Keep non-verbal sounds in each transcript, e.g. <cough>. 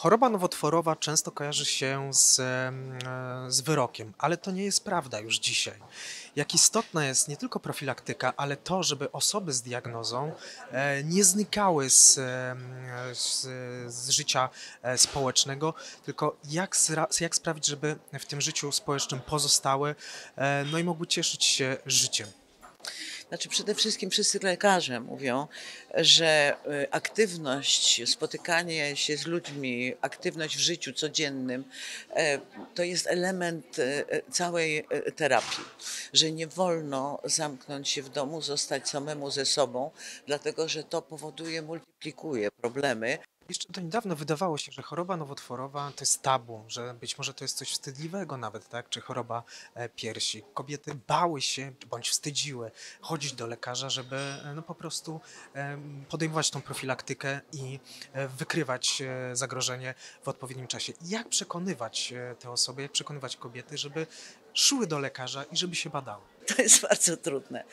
Choroba nowotworowa często kojarzy się z, e, z wyrokiem, ale to nie jest prawda już dzisiaj. Jak istotna jest nie tylko profilaktyka, ale to, żeby osoby z diagnozą e, nie znikały z, em, z, z życia e, społecznego, tylko jak, jak sprawić, żeby w tym życiu społecznym pozostały, e, no i mogły cieszyć się życiem. Znaczy przede wszystkim wszyscy lekarze mówią, że y, aktywność, spotykanie się z ludźmi, aktywność w życiu codziennym e, to jest element e, całej e, terapii. Że nie wolno zamknąć się w domu, zostać samemu ze sobą, dlatego że to powoduje, multiplikuje problemy. Jeszcze do niedawno wydawało się, że choroba nowotworowa to jest tabu, że być może to jest coś wstydliwego nawet, tak? Czy choroba e, piersi. Kobiety bały się bądź wstydziły chodzić do lekarza, żeby e, no po prostu podejmować tą profilaktykę i e, wykrywać zagrożenie w odpowiednim czasie. Jak przekonywać te osoby, jak przekonywać kobiety, żeby szły do lekarza i żeby się badały? To jest <laughs> bardzo trudne.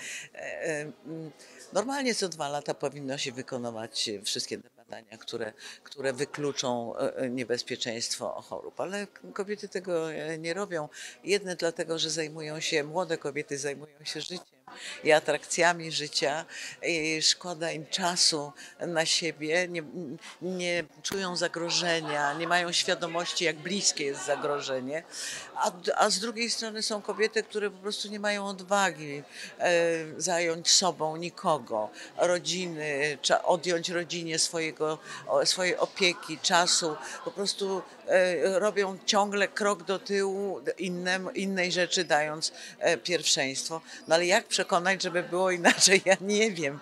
Normalnie co dwa lata powinno się wykonywać wszystkie badania, które, które wykluczą e, e, niebezpieczeństwo chorób, ale kobiety tego e, nie robią. Jedne dlatego, że zajmują się, młode kobiety zajmują się życiem i atrakcjami życia. I szkoda im czasu na siebie, nie, nie czują zagrożenia, nie mają świadomości, jak bliskie jest zagrożenie, a, a z drugiej strony są kobiety, które po prostu nie mają odwagi e, zająć sobą nikogo, rodziny, odjąć rodzinie swojego, swojej opieki, czasu, po prostu robią ciągle krok do tyłu innym, innej rzeczy dając e, pierwszeństwo. No ale jak przekonać, żeby było inaczej? Ja nie wiem.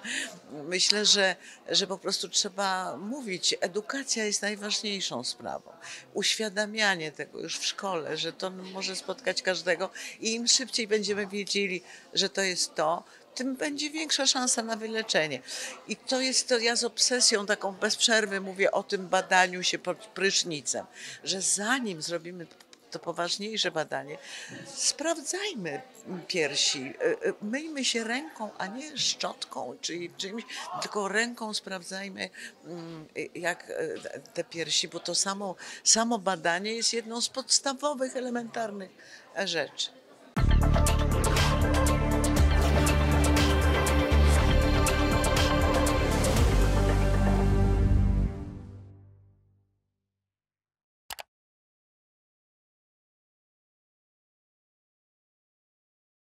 Myślę, że, że po prostu trzeba mówić. Edukacja jest najważniejszą sprawą. Uświadamianie tego już w szkole, że to może spotkać każdego i im szybciej będziemy wiedzieli, że to jest to, tym będzie większa szansa na wyleczenie. I to jest to, ja z obsesją taką bez przerwy mówię o tym badaniu się pod prysznicem, że zanim zrobimy to poważniejsze badanie, sprawdzajmy piersi, y, y, myjmy się ręką, a nie szczotką czy czymś, tylko ręką sprawdzajmy mm, jak y, te piersi, bo to samo, samo badanie jest jedną z podstawowych, elementarnych rzeczy.